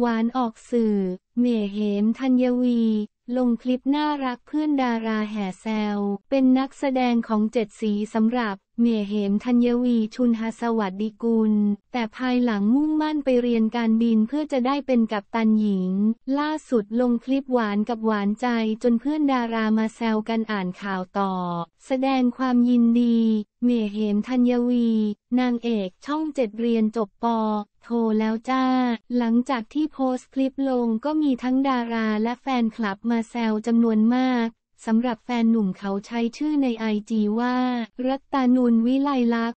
หวานออกสื่อ เมเหมธัญวี ลงคลิปน่ารักเพื่อนดาราแห่แซว เป็นนักแสดงของเจ็ดสีสำหรับ เมเหมธัญวีชุนหสวัสดิกุล แต่ภายหลังมุ่งมั่นไปเรียนการบินเพื่อจะได้เป็นกัปตันหญิง ล่าสุดลงคลิปหวานกับหวานใจจนเพื่อนดารามาแซวกันอ่านข่าวต่อ แสดงความยินดี เมเหมธัญวี นางเอกช่องเจ็ดเรียนจบปโทแล้วจ้า หลังจากที่โพสต์คลิปลงก็มีทั้งดาราและแฟนคลับมาแซวจำนวนมาก สำหรับแฟนหนุ่มเขาใช้ชื่อในไอจีว่า รัตตานุนวิไลลักษ